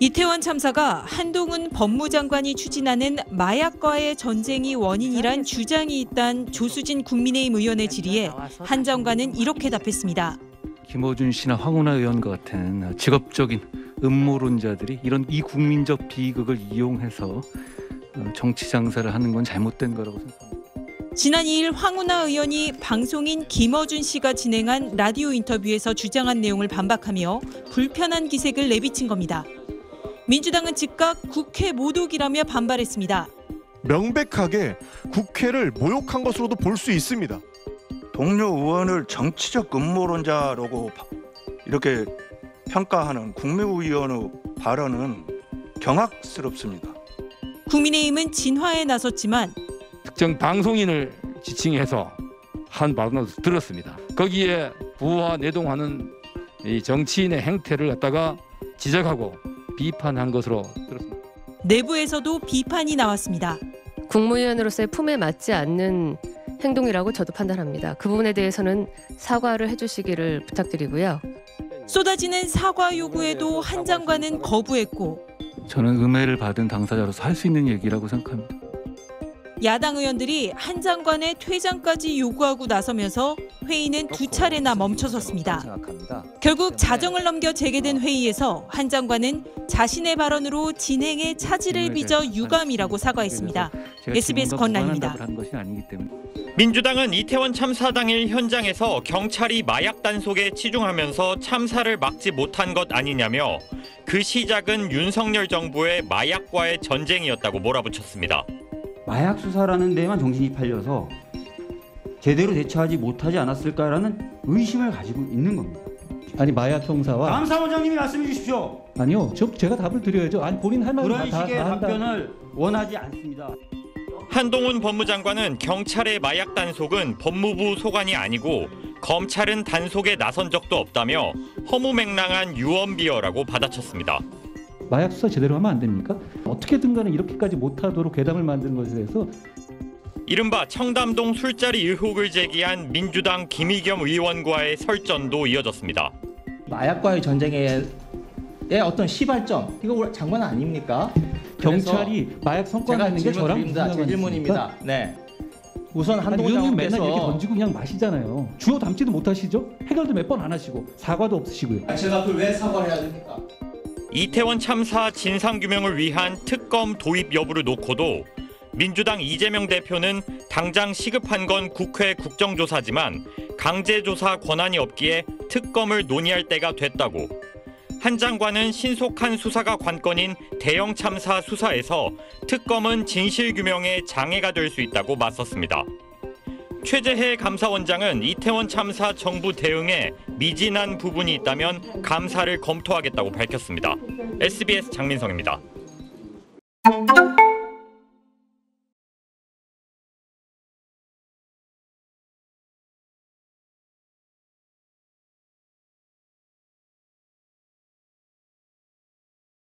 이태원 참사가 한동훈 법무장관이 추진하는 마약과의 전쟁이 원인이란 주장이 있단 조수진 국민의힘 의원의 질의에 한 장관은 이렇게 답했습니다. 김어준 씨나 황운하 의원과 같은 직업적인 음모론자들이 이런 이 국민적 비극을 이용해서 어, 정치 장사를 하는 건 잘못된 거라고 생각합니다. 지난 2일 황운하 의원이 방송인 김어준 씨가 진행한 라디오 인터뷰에서 주장한 내용을 반박하며 불편한 기색을 내비친 겁니다. 민주당은 즉각 국회 모독이라며 반발했습니다. 명백하게 국회를 모욕한 것으로도 볼 수 있습니다. 동료 의원을 정치적 음모론자라고 바- 이렇게 평가하는 국무위원의 발언은 경악스럽습니다. 국민의힘은 진화에 나섰지만 특정 방송인을 지칭해서 한 발언을 들었습니다. 거기에 부와 내동하는 이 정치인의 행태를 갖다가 지적하고 비판한 것으로 들었습니다. 내부에서도 비판이 나왔습니다. 국무위원으로서의 품에 맞지 않는 행동이라고 저도 판단합니다. 그 부분에 대해서는 사과를 해주시기를 부탁드리고요. 쏟아지는 사과 요구에도 한 장관은 거부했고 저는 음해를 받은 당사자로서 할 수 있는 얘기라고 생각합니다. 야당 의원들이 한 장관의 퇴장까지 요구하고 나서면서 회의는 두 차례나 멈춰섰습니다. 결국 자정을 넘겨 재개된 회의에서 한 장관은 자신의 발언으로 진행에 차질을 빚어 유감이라고 사과했습니다. SBS 권란입니다. 민주당은 이태원 참사 당일 현장에서 경찰이 마약 단속에 치중하면서 참사를 막지 못한 것 아니냐며 그 시작은 윤석열 정부의 마약과의 전쟁이었다고 몰아붙였습니다. 마약 수사라는 데에만 정신이 팔려서 제대로 대처하지 못하지 않았을까라는 의심을 가지고 있는 겁니다. 아니 마약 형사와 다음 사무장님이 말씀해 주십시오. 아니요 저 제가 답을 드려야죠 아니 본인 할 말은 그런 다, 식의 답변을 원하지 않습니다. 한동훈 법무장관은 경찰의 마약 단속은 법무부 소관이 아니고 검찰은 단속에 나선 적도 없다며 허무맹랑한 유언비어라고 받아쳤습니다. 마약 수사 제대로 하면 안 됩니까 어떻게든 간에 이렇게까지 못하도록 괴담을 만드는 것에 대해서 이른바 청담동 술자리 의혹을 제기한 민주당 김의겸 의원과의 설전도 이어졌습니다. 마약과의 전쟁의 어떤 시발점 이거 장관 아닙니까? 경찰이 마약 성과가 있는 게 저랑 무슨 질문드립니다. 제 상관이 질문입니다. 네. 우선 한동훈 의원님 맨날 장관께서 이렇게 던지고 그냥 마시잖아요 주워 담지도 못하시죠 해결도 몇 번 안 하시고 사과도 없으시고요 아, 제가 그걸 왜 사과를 해야 됩니까? 이태원 참사 진상규명을 위한 특검 도입 여부를 놓고도 민주당 이재명 대표는 당장 시급한 건 국회 국정조사지만 강제조사 권한이 없기에 특검을 논의할 때가 됐다고 한 장관은 신속한 수사가 관건인 대형 참사 수사에서 특검은 진실규명에 장애가 될 수 있다고 맞섰습니다. 최재해 감사원장은 이태원 참사 정부 대응에 미진한 부분이 있다면 감사를 검토하겠다고 밝혔습니다. SBS 장민성입니다.